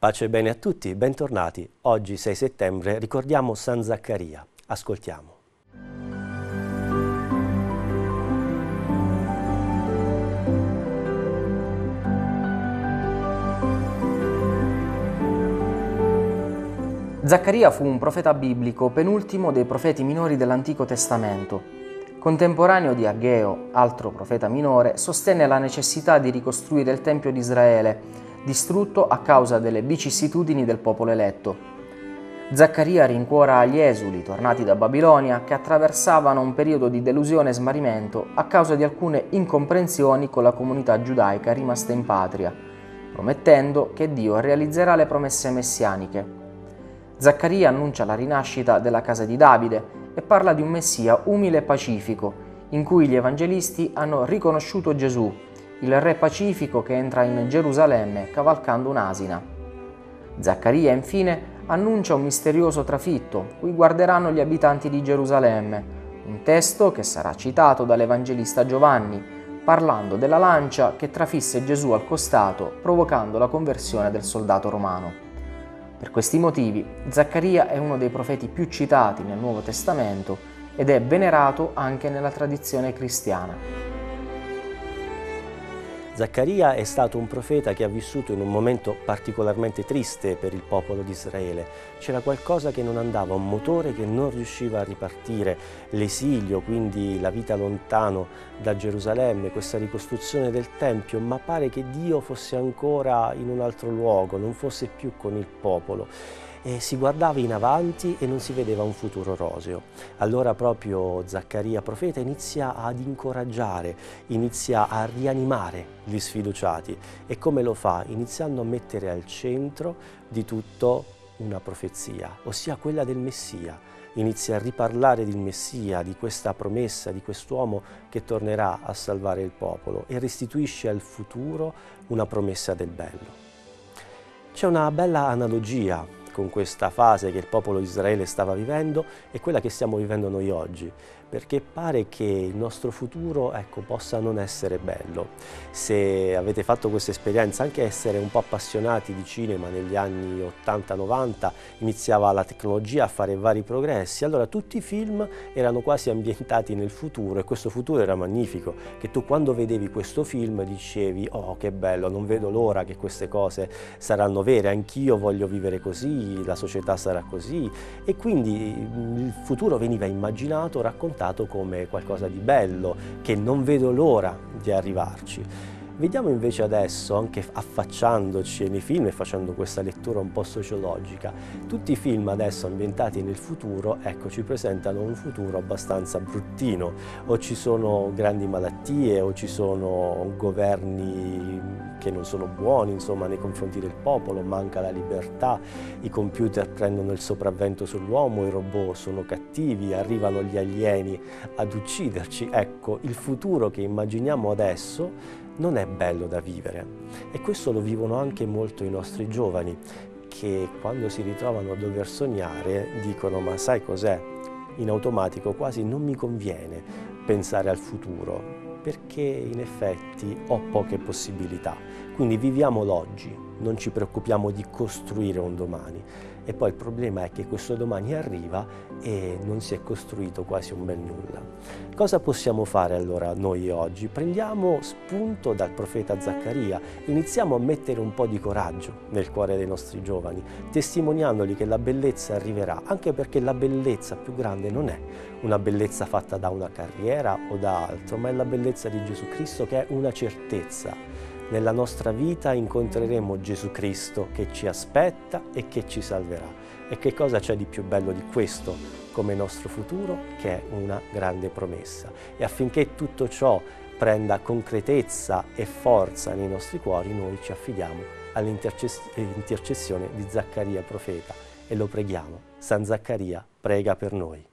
Pace e bene a tutti, bentornati. Oggi 6 settembre ricordiamo San Zaccaria. Ascoltiamo. Zaccaria fu un profeta biblico, penultimo dei profeti minori dell'Antico Testamento. Contemporaneo di Ageo, altro profeta minore, sostenne la necessità di ricostruire il Tempio di Israele distrutto a causa delle vicissitudini del popolo eletto. Zaccaria rincuora gli esuli tornati da Babilonia che attraversavano un periodo di delusione e smarrimento a causa di alcune incomprensioni con la comunità giudaica rimasta in patria, promettendo che Dio realizzerà le promesse messianiche. Zaccaria annuncia la rinascita della casa di Davide e parla di un Messia umile e pacifico, in cui gli evangelisti hanno riconosciuto Gesù il re pacifico che entra in Gerusalemme cavalcando un'asina. Zaccaria infine annuncia un misterioso trafitto cui guarderanno gli abitanti di Gerusalemme, un testo che sarà citato dall'Evangelista Giovanni, parlando della lancia che trafisse Gesù al costato, provocando la conversione del soldato romano. Per questi motivi, Zaccaria è uno dei profeti più citati nel Nuovo Testamento ed è venerato anche nella tradizione cristiana. Zaccaria è stato un profeta che ha vissuto in un momento particolarmente triste per il popolo di Israele. C'era qualcosa che non andava, un motore che non riusciva a ripartire, l'esilio, quindi la vita lontano da Gerusalemme, questa ricostruzione del Tempio, ma pare che Dio fosse ancora in un altro luogo, non fosse più con il popolo e si guardava in avanti e non si vedeva un futuro roseo. Allora proprio Zaccaria profeta inizia ad incoraggiare, inizia a rianimare gli sfiduciati e come lo fa? Iniziando a mettere al centro di tutto una profezia, ossia quella del Messia. Inizia a riparlare del Messia, di questa promessa, di quest'uomo che tornerà a salvare il popolo e restituisce al futuro una promessa del bello. C'è una bella analogia con questa fase che il popolo di Israele stava vivendo e quella che stiamo vivendo noi oggi perché pare che il nostro futuro ecco, possa non essere bello. Se avete fatto questa esperienza, anche essere un po' appassionati di cinema negli anni 80-90, iniziava la tecnologia a fare vari progressi, allora tutti i film erano quasi ambientati nel futuro e questo futuro era magnifico, che tu quando vedevi questo film dicevi oh che bello, non vedo l'ora che queste cose saranno vere, anch'io voglio vivere così, la società sarà così e quindi il futuro veniva immaginato, raccontato come qualcosa di bello, che non vedo l'ora di arrivarci. Vediamo invece adesso, anche affacciandoci nei film e facendo questa lettura un po' sociologica, tutti i film adesso ambientati nel futuro, ecco, ci presentano un futuro abbastanza bruttino, o ci sono grandi malattie, o ci sono governi che non sono buoni, insomma, nei confronti del popolo, manca la libertà, i computer prendono il sopravvento sull'uomo, i robot sono cattivi, arrivano gli alieni ad ucciderci. Ecco, il futuro che immaginiamo adesso non è bello da vivere e questo lo vivono anche molto i nostri giovani che quando si ritrovano a dover sognare dicono ma sai cos'è? In automatico quasi non mi conviene pensare al futuro perché in effetti ho poche possibilità. Quindi viviamo l'oggi, non ci preoccupiamo di costruire un domani e poi il problema è che questo domani arriva e non si è costruito quasi un bel nulla. Cosa possiamo fare allora noi oggi? Prendiamo spunto dal profeta Zaccaria, iniziamo a mettere un po' di coraggio nel cuore dei nostri giovani, testimoniandoli che la bellezza arriverà, anche perché la bellezza più grande non è una bellezza fatta da una carriera o da altro, ma è la bellezza di Gesù Cristo che è una certezza nella nostra vita incontreremo Gesù Cristo che ci aspetta e che ci salverà. E che cosa c'è di più bello di questo come nostro futuro? Che è una grande promessa. E affinché tutto ciò prenda concretezza e forza nei nostri cuori, noi ci affidiamo all'intercessione di Zaccaria profeta e lo preghiamo. San Zaccaria prega per noi.